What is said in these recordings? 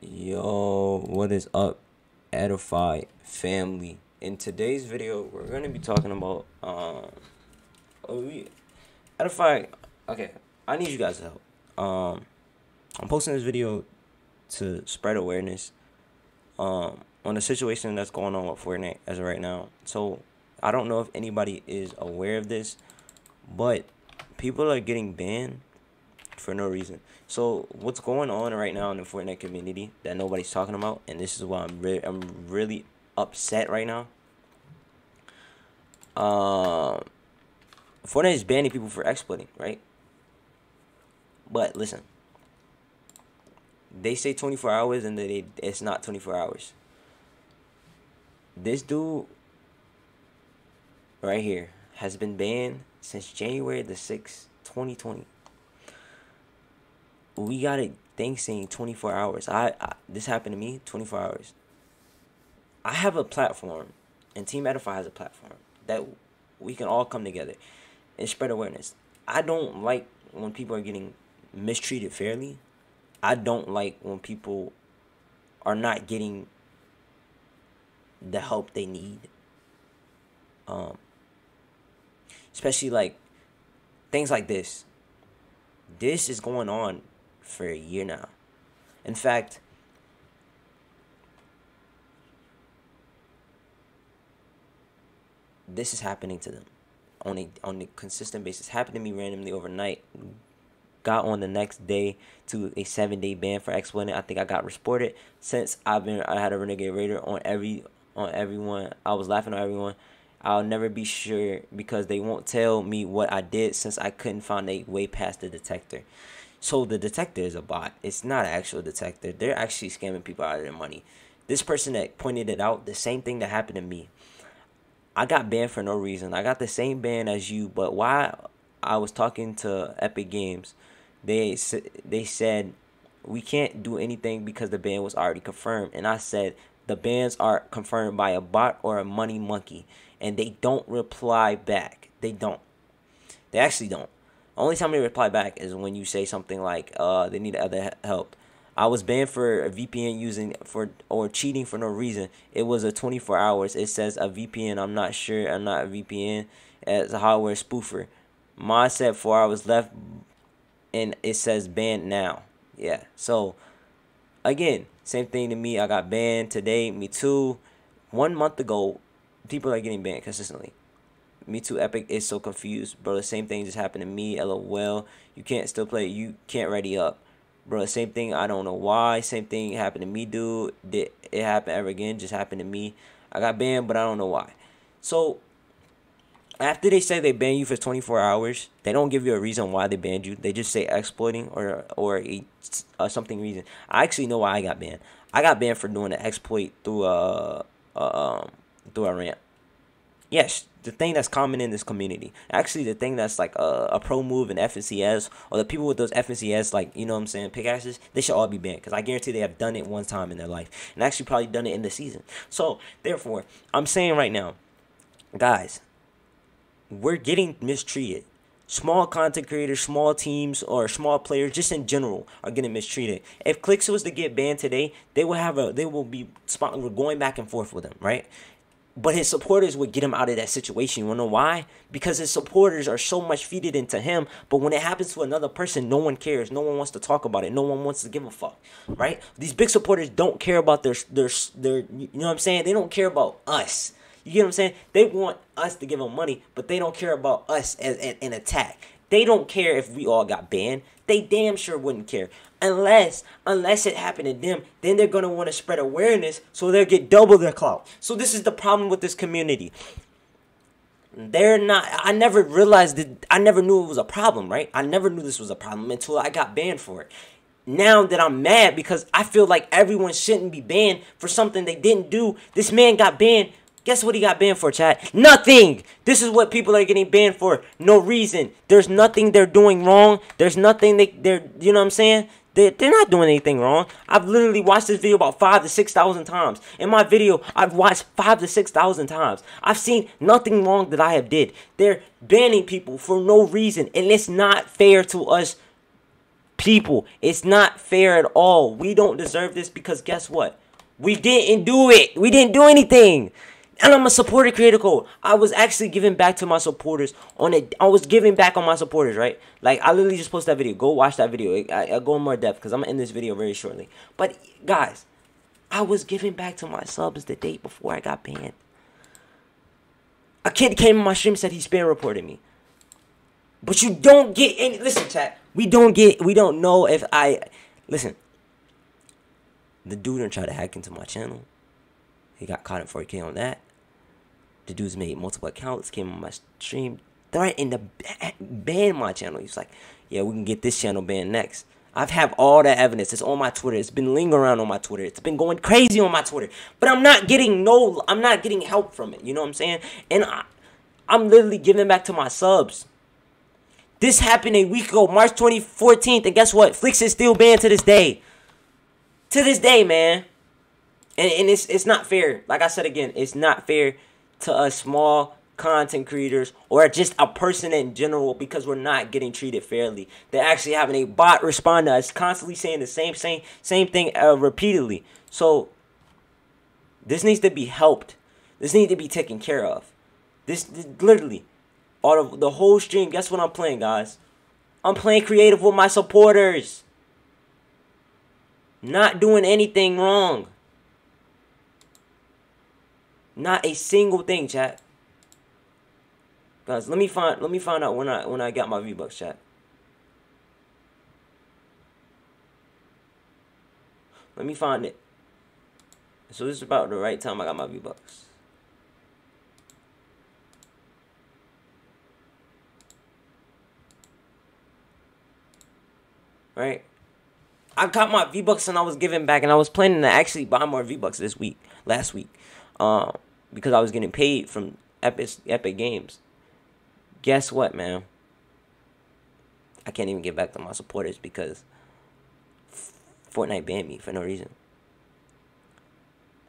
Yo, what is up, Edify family? In today's video, we're gonna be talking about um, we Edify. Okay, I need you guys' help. Um, I'm posting this video to spread awareness um on the situation that's going on with Fortnite as of right now. So I don't know if anybody is aware of this, but people are getting banned for no reason. So what's going on right now in the Fortnite community that nobody's talking about, and this is why I'm really I'm really upset right now. Um, Fortnite is banning people for exploiting, right? But listen, they say 24 hours, and they it's not 24 hours. This dude right here has been banned since January the 6th, 2020 we got a thing saying 24 hours. I, I, this happened to me 24 hours. I have a platform, and Team Edify has a platform that we can all come together and spread awareness. I don't like when people are getting mistreated fairly. I don't like when people are not getting the help they need. Um, especially like things like this. This is going on for a year now. In fact, this is happening to them on a on a consistent basis. Happened to me randomly overnight. Got on the next day to a seven day ban for exploiting. I think I got reported since I've been I had a renegade raider on every on everyone. I was laughing at everyone. I'll never be sure because they won't tell me what I did since I couldn't find a way past the detector. So the detector is a bot. It's not an actual detector. They're actually scamming people out of their money. This person that pointed it out, the same thing that happened to me. I got banned for no reason. I got the same ban as you, but why I was talking to Epic Games, they they said we can't do anything because the ban was already confirmed, and I said the bans are confirmed by a bot or a money monkey, and they don't reply back. They don't. They actually don't. Only time they reply back is when you say something like, uh, they need other help. I was banned for a VPN using for or cheating for no reason. It was a 24 hours. It says a VPN. I'm not sure. I'm not a VPN as a hardware spoofer. Mine said four hours left, and it says banned now. Yeah. So again, same thing to me. I got banned today. Me too. One month ago, people are getting banned consistently. Me Too Epic is so confused, bro. The same thing just happened to me. LOL. You can't still play. You can't ready up, bro. Same thing. I don't know why. Same thing happened to me, dude. Did it happen ever again? Just happened to me. I got banned, but I don't know why. So after they say they ban you for 24 hours, they don't give you a reason why they banned you. They just say exploiting or or a, uh, something reason. I actually know why I got banned. I got banned for doing an exploit through a, a um through a ramp. Yes, the thing that's common in this community. Actually, the thing that's like a, a pro move in FNCS or the people with those FNCS, like, you know what I'm saying, pickaxes, they should all be banned because I guarantee they have done it one time in their life and actually probably done it in the season. So, therefore, I'm saying right now, guys, we're getting mistreated. Small content creators, small teams, or small players, just in general, are getting mistreated. If Clix was to get banned today, they will have a, they will be spot, we're going back and forth with them, right? But his supporters would get him out of that situation. You wanna know why? Because his supporters are so much feeded into him. But when it happens to another person, no one cares. No one wants to talk about it. No one wants to give a fuck. Right? These big supporters don't care about their their their. You know what I'm saying? They don't care about us. You get what I'm saying? They want us to give them money, but they don't care about us as an attack. They don't care if we all got banned. They damn sure wouldn't care. Unless unless it happened to them then they're to want to spread awareness so they'll get double their clout. So this is the problem with this community. They're not i never realized that i never knew it was a problem right? I never knew this was a problem until i got banned for it. Now that i'm mad because i feel like everyone shouldn't be banned for something they didn't do this man got banned Guess what he got banned for, chat? Nothing! This is what people are getting banned for. No reason. There's nothing they're doing wrong. There's nothing they, they're, you know what I'm saying? They, they're not doing anything wrong. I've literally watched this video about five to 6,000 times. In my video, I've watched five to 6,000 times. I've seen nothing wrong that I have did. They're banning people for no reason. And it's not fair to us people. It's not fair at all. We don't deserve this because guess what? We didn't do it. We didn't do anything. And I'm a supporter creator code. I was actually giving back to my supporters on it. I was giving back on my supporters, right? Like I literally just posted that video. Go watch that video. I, I go in more depth because I'm gonna end this video very shortly. But guys, I was giving back to my subs the day before I got banned. A kid came in my stream said he spam reported me. But you don't get any. Listen, chat. We don't get. We don't know if I. Listen. The dude didn't try to hack into my channel. He got caught in 4K on that. The dude's made multiple accounts, came on my stream, threatened to ban my channel. He's like, yeah, we can get this channel banned next. I've have all that evidence. It's on my Twitter. It's been lingering around on my Twitter. It's been going crazy on my Twitter. But I'm not getting no, I'm not getting help from it. You know what I'm saying? And I, I'm literally giving back to my subs. This happened a week ago, March 2014, and guess what? Flix is still banned to this day. To this day, man. And, and it's it's not fair. Like I said again, it's not fair to us small content creators or just a person in general because we're not getting treated fairly. They're actually having a bot respond to us, constantly saying the same same same thing uh, repeatedly. So this needs to be helped. This needs to be taken care of. This, this literally, all of the whole stream. Guess what I'm playing, guys? I'm playing creative with my supporters. Not doing anything wrong. Not a single thing, chat. Guys, let me find let me find out when I when I got my V-Bucks, chat. Let me find it. So this is about the right time I got my V-Bucks. Right? I got my V-Bucks and I was giving back and I was planning to actually buy more V-Bucks this week, last week. Um, because I was getting paid from Epic Epic Games. Guess what, man? I can't even get back to my supporters because Fortnite banned me for no reason.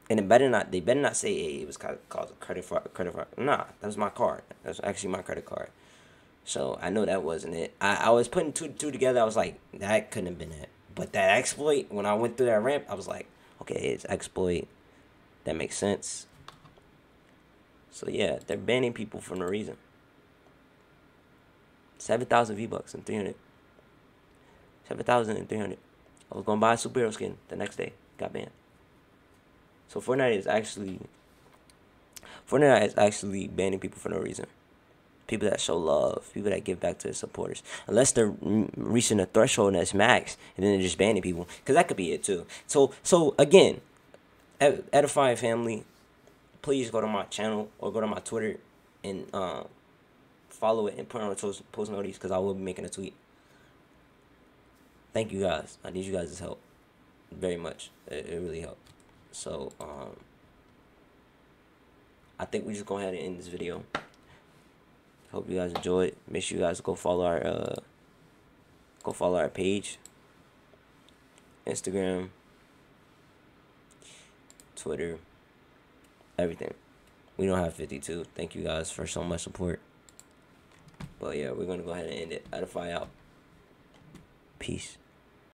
And it better not they better not say hey, it was called a credit for credit for nah, that was my card. That's actually my credit card. So I know that wasn't it. I, I was putting two two together, I was like, that couldn't have been it. But that exploit, when I went through that ramp, I was like, okay, it's exploit. That makes sense. So yeah, they're banning people for no reason. 7,000 V-Bucks and 300. 7,000 and 300. I was going to buy a superhero skin the next day. Got banned. So Fortnite is actually... Fortnite is actually banning people for no reason. People that show love. People that give back to their supporters. Unless they're reaching a threshold that's max. And then they're just banning people. Because that could be it too. So, so again, Edify family, please go to my channel or go to my Twitter and uh, follow it and put on post, post notice because I will be making a tweet. Thank you guys. I need you guys' help very much. It, it really helped. So, um, I think we just go ahead and end this video. Hope you guys enjoyed. Make sure you guys go follow our uh, go follow our page, Instagram, Twitter everything. We don't have 52. Thank you guys for so much support. But yeah, we're going to go ahead and end it. Edify out. Peace.